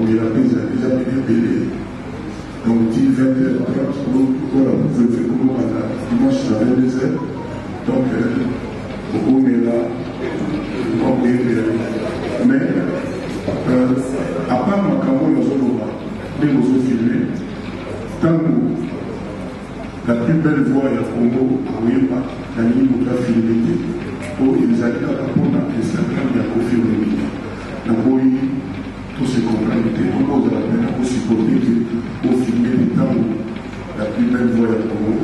komela mpe ezali eza pene ebele donc ti 20 heures 30 voilà vous komokanda dimanche 22 heures. Donc okomela okoyebela mais à part makambo oyo ozoloba ndenge ozofilme ntango la plus belle voix ya congo akoyeba nalingi moto afilme te po ezali kaka mpona instagram ya kofi olomina naboyi namoni tosekomprani te bongo ozala me na kosupporte ke ofingeli ntango la plus belle voix ya congo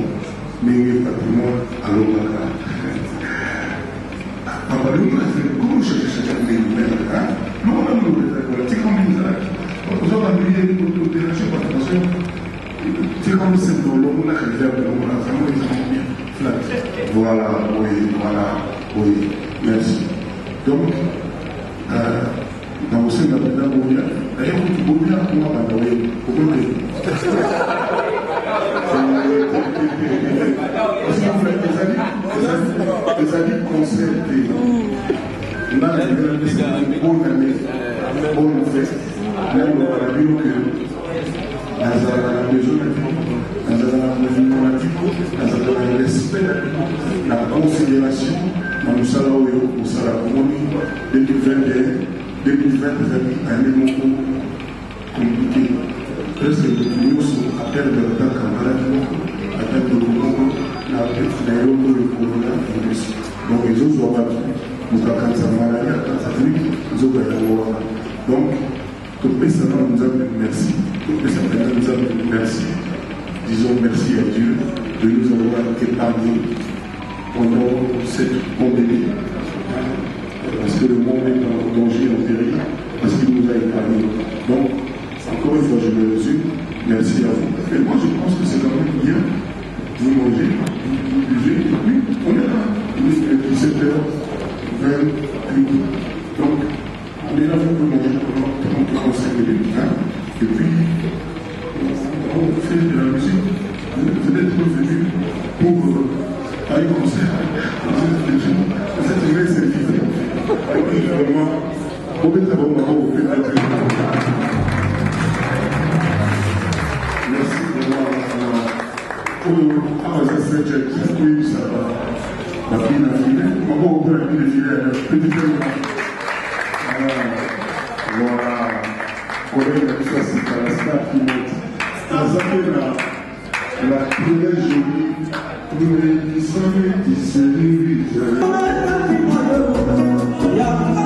ndenge fatima alobaka abalukasekushakashakaemelaka lonamoloezakolatikomizalaki ozokambie otoopération partenation c'est comme c'est dans le monde la réserve de l'homme là vraiment ils sont bien flat. Voilà oui voilà oui. Merci. Donc na bino nazala na movimo na bino nazala na respect na considération na mosala oyo mosala komoni 2021 2020 ezali année moko compliqué. Presque bato nyonso aperdre kaka maladi moko atandoko moko na peti na yo oyo ekolola virus donc ezozwa bato moto akanisa maladi akanisa afrike ezoka yango wana donc topesa na nzambe merci. Topesa mpena nzambe merci. Disons merci à dieu de nous avoir épargné pendant cette pandémie. Parce que le monde est en danger, bango bango obeta te merci vraiment oyo awa eza seche koyebisa bapii na file maboko mpe na bine file petitema voilà. Kolege na biso asikala star pilote naza mpe na la très jolie. Tumelisane diserivise merci,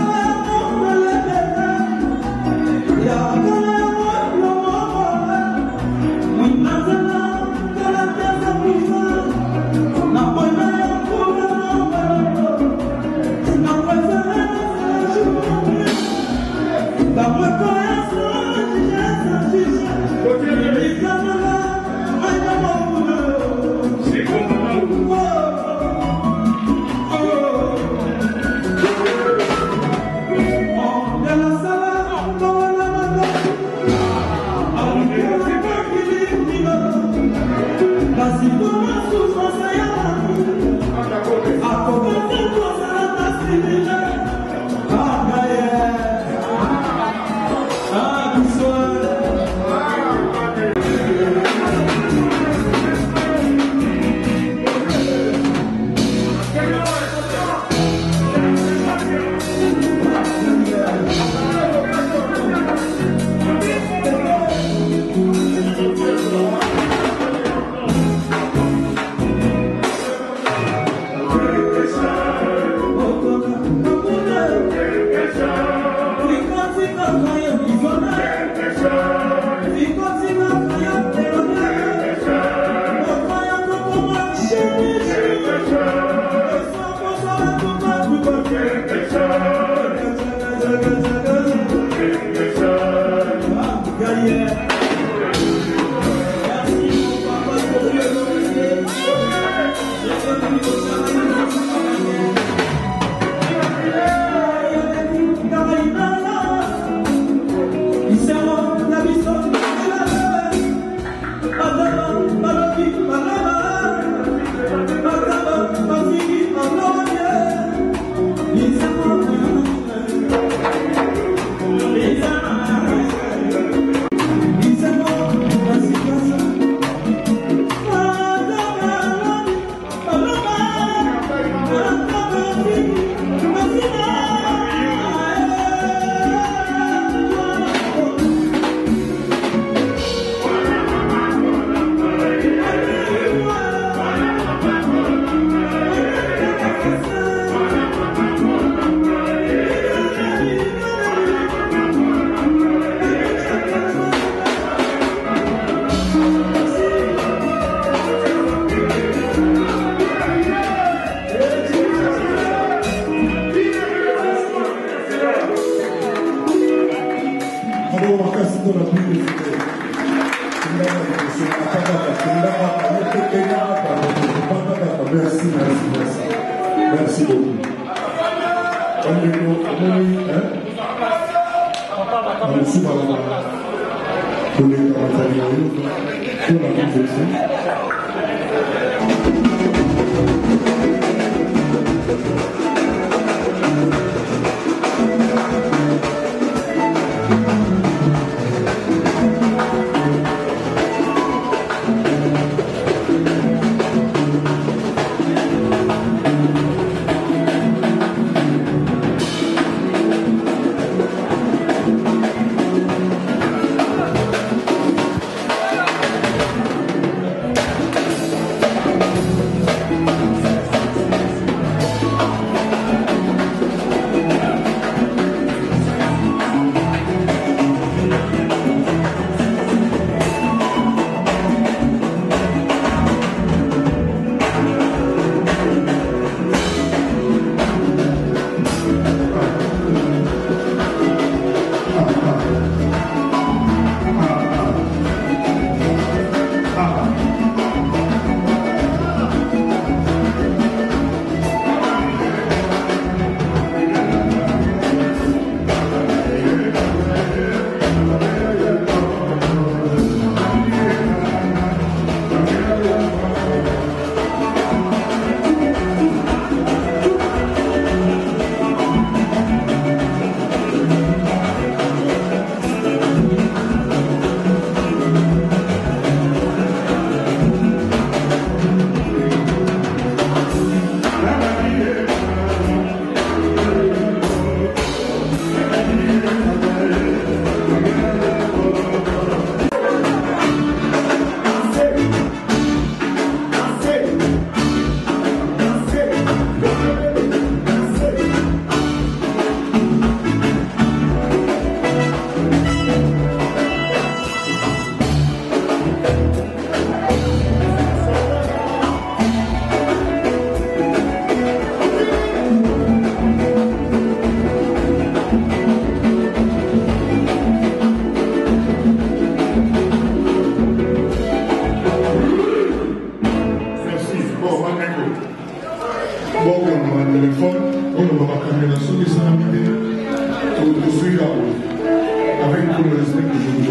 merci, merci. Merci beaucoup. Ah, merci, madame. Pour les commentaires, pour la conversation. Görüşmek üzere.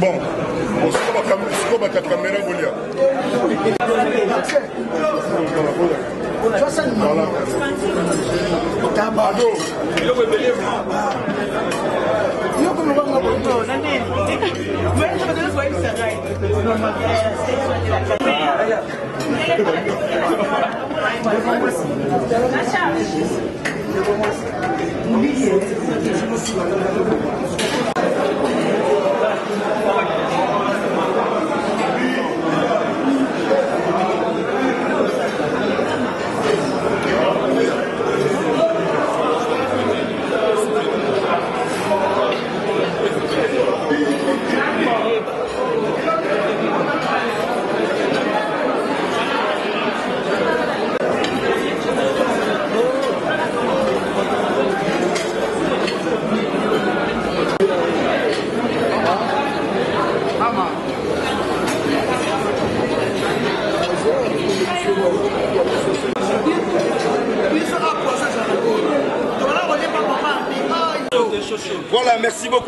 Bon, siko bakakamera bolia. Ado, biloko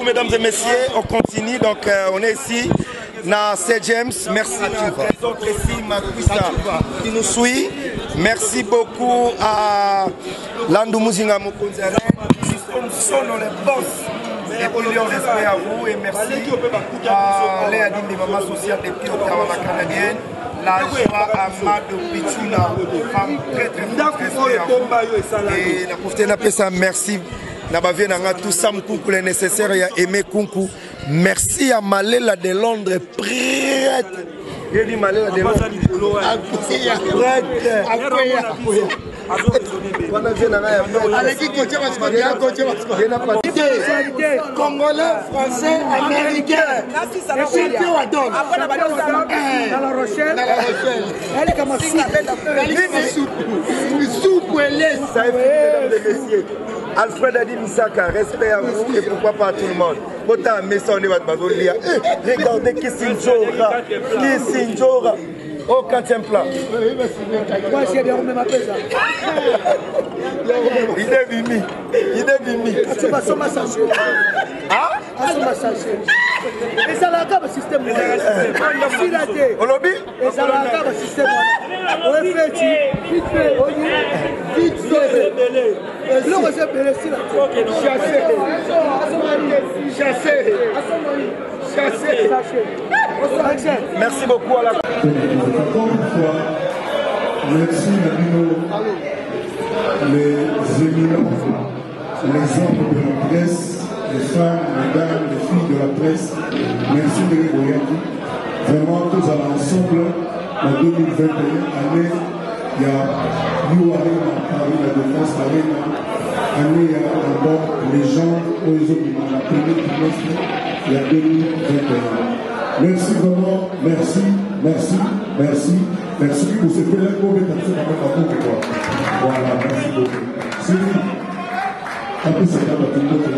mesdames et messieurs. On continue, donc euh, on est ici dans St. James. Merci à Trésor Tracy Makwisa qui nous suit. Merci beaucoup à Landou Muzinga Mokonzere, Sono les boss, respect à vous et merci à Léa Dinde, maman sociale depuis Ottawa, la canadienne. La joie Pichuna, femme très très forte. Et la profité n'a merci. na bavie na nga tusam kunku le nécessaire ya aimé kunku. Merci ya malela de londres prête. Yedi malela de congolais français américain. Echante wadonalakama Ça est fini, mesdames et messieurs. Alfred a dit Misaka, respect à vous et pourquoi pas à tout le monde. Autant mais ça on est bazolia. Regardez Kissinjora. Kissinjora. Au quatrième plan. Moi, j'ai bien ma pesa. Il est bimi. Il est. Ah ça té. Olobi ça. On vite on y vite fait. Et là, on s'est belé si la Chassé. Chassé. Chassé. Chassé. Merci beaucoup à la Encore une fois, merci Nabino, les éminents, les hommes de la presse, les femmes, les dames, les filles de la presse. Merci de Boyaki. Vraiment, tous à l'ensemble, en 2021, année, il y a New Arena, Paris, la défense Arena, année, il y a encore les gens, aux dans la première trimestre, il y a 2021. Merci vraiment, merci, merci, merci, merci pour ce écho de personnes à mettre à côté quoi. Voilà, merci beaucoup. Sylvie, peu c'est là, monde.